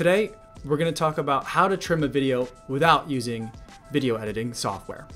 today we're going to talk about how to trim a video without using video editing software.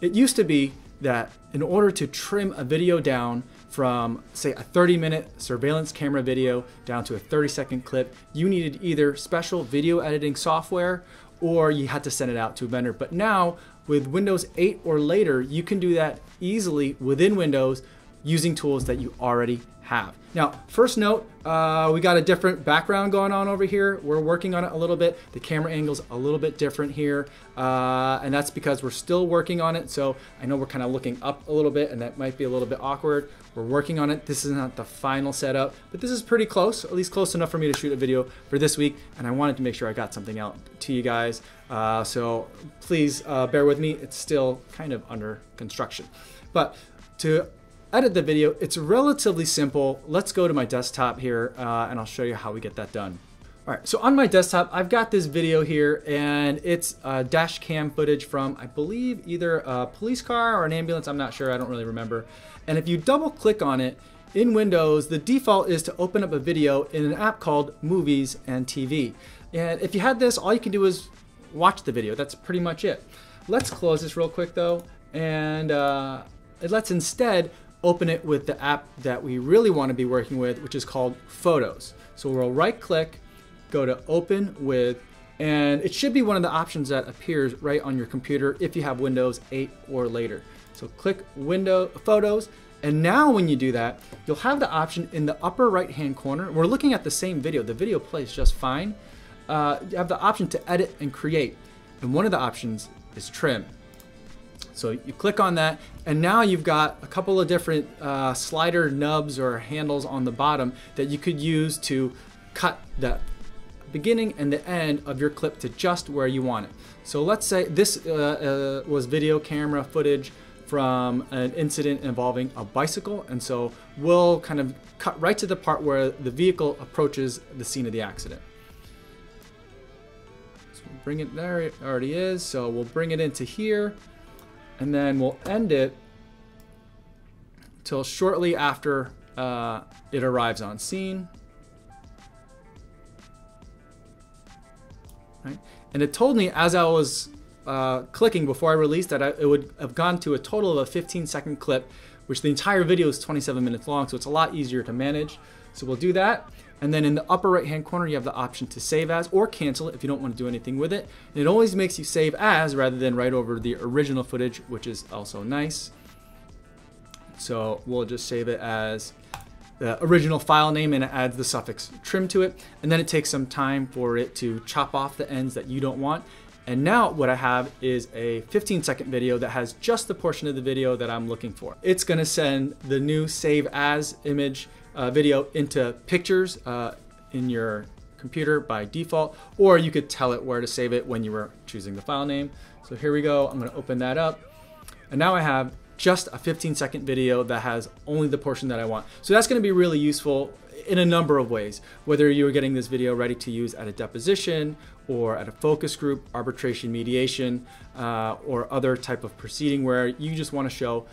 It used to be that in order to trim a video down from say a 30 minute surveillance camera video down to a 30 second clip, you needed either special video editing software or you had to send it out to a vendor. But now with Windows 8 or later, you can do that easily within Windows using tools that you already have. Now, first note, uh, we got a different background going on over here. We're working on it a little bit. The camera angle's a little bit different here, uh, and that's because we're still working on it. So I know we're kind of looking up a little bit, and that might be a little bit awkward. We're working on it. This is not the final setup, but this is pretty close, at least close enough for me to shoot a video for this week, and I wanted to make sure I got something out to you guys. Uh, so please uh, bear with me. It's still kind of under construction. But to edit the video, it's relatively simple. Let's go to my desktop here uh, and I'll show you how we get that done. All right, so on my desktop, I've got this video here and it's uh, dash cam footage from, I believe, either a police car or an ambulance. I'm not sure, I don't really remember. And if you double click on it, in Windows, the default is to open up a video in an app called Movies and TV. And if you had this, all you can do is watch the video. That's pretty much it. Let's close this real quick though. And uh, let's instead open it with the app that we really want to be working with, which is called Photos. So we'll right click, go to open with, and it should be one of the options that appears right on your computer if you have Windows 8 or later. So click Window Photos, and now when you do that, you'll have the option in the upper right hand corner. We're looking at the same video. The video plays just fine. Uh, you have the option to edit and create. And one of the options is trim. So you click on that, and now you've got a couple of different uh, slider nubs or handles on the bottom that you could use to cut the beginning and the end of your clip to just where you want it. So let's say this uh, uh, was video camera footage from an incident involving a bicycle, and so we'll kind of cut right to the part where the vehicle approaches the scene of the accident. So bring it there, it already is, so we'll bring it into here and then we'll end it till shortly after uh, it arrives on scene. Right? And it told me as I was uh, clicking before I released that I, it would have gone to a total of a 15 second clip, which the entire video is 27 minutes long, so it's a lot easier to manage. So we'll do that. And then in the upper right hand corner, you have the option to save as or cancel it if you don't want to do anything with it. And it always makes you save as rather than write over the original footage, which is also nice. So we'll just save it as the original file name and it adds the suffix trim to it. And then it takes some time for it to chop off the ends that you don't want. And now what I have is a 15 second video that has just the portion of the video that I'm looking for. It's gonna send the new save as image uh, video into pictures uh, in your computer by default, or you could tell it where to save it when you were choosing the file name. So here we go, I'm gonna open that up. And now I have just a 15 second video that has only the portion that I want. So that's gonna be really useful in a number of ways, whether you're getting this video ready to use at a deposition or at a focus group, arbitration mediation, uh, or other type of proceeding where you just wanna show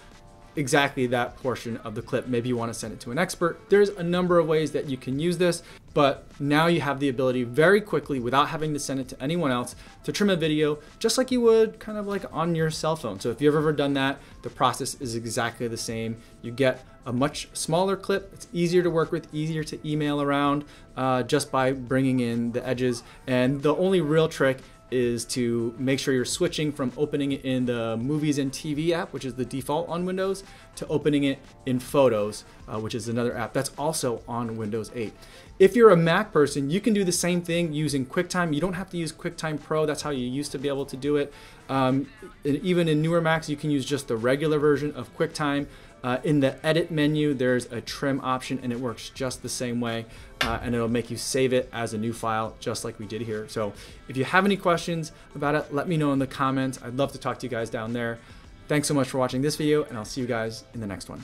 exactly that portion of the clip. Maybe you want to send it to an expert. There's a number of ways that you can use this, but now you have the ability very quickly without having to send it to anyone else to trim a video just like you would kind of like on your cell phone. So if you've ever done that, the process is exactly the same. You get a much smaller clip. It's easier to work with, easier to email around uh, just by bringing in the edges. And the only real trick is to make sure you're switching from opening it in the Movies and TV app, which is the default on Windows, to opening it in Photos, uh, which is another app that's also on Windows 8. If you're a Mac person, you can do the same thing using QuickTime. You don't have to use QuickTime Pro. That's how you used to be able to do it. Um, even in newer Macs, you can use just the regular version of QuickTime. Uh, in the edit menu, there's a trim option and it works just the same way. Uh, and it'll make you save it as a new file, just like we did here. So if you have any questions about it, let me know in the comments. I'd love to talk to you guys down there. Thanks so much for watching this video and I'll see you guys in the next one.